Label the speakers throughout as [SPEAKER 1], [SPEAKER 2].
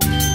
[SPEAKER 1] Bye.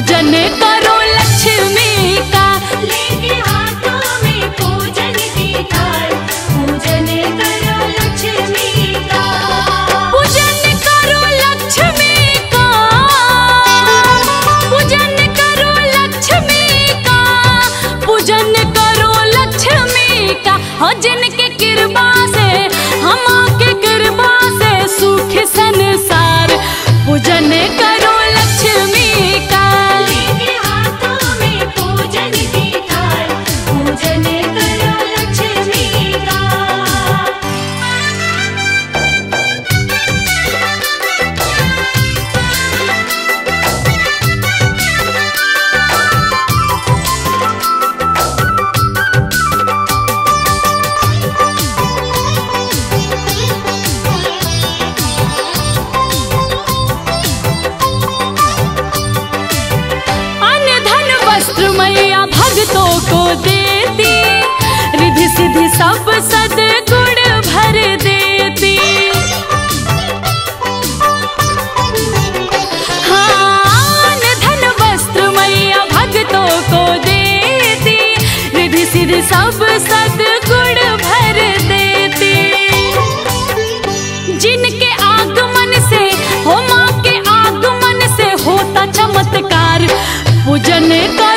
[SPEAKER 1] पूजन करो लक्ष्मी का।
[SPEAKER 2] लेके हाथों में पूजन की थाल पूजन करो लक्ष्मी का।
[SPEAKER 1] पूजन करो लक्ष्मी का। पूजन करो लक्ष्मी का। पूजन करो लक्ष्मी का। हो जिनके कृपा से हम के कृपा से सुख संसार। पूजन करो भक्तों को देती रिधि सिद्धि सब सदगुण भर देती। हाँ धन वस्त्र मैया भक्तों को देती रिधि सिद्धि सब सदगुण भर देती। जिनके आगमन से हो माँ के आगमन से होता चमत्कार, पूजन करो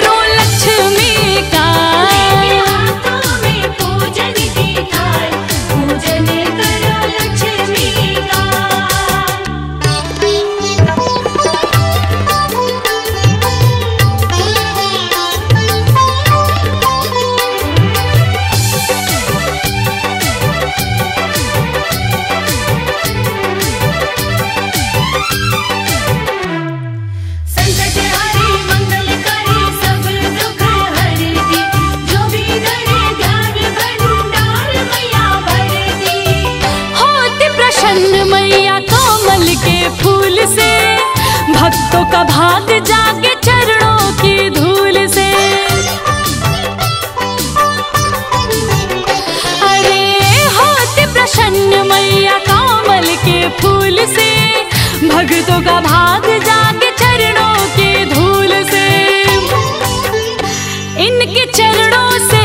[SPEAKER 1] का भाग जाके चरणों के धूल से। इनके चरणों से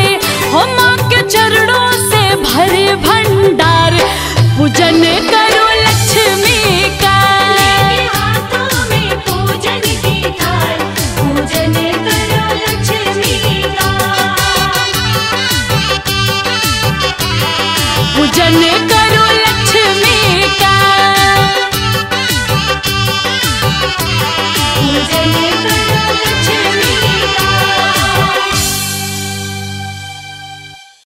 [SPEAKER 1] हो माँ के चरणों से भरे भंडार। पूजन करो लक्ष्मी का। पूजन करो Thank you.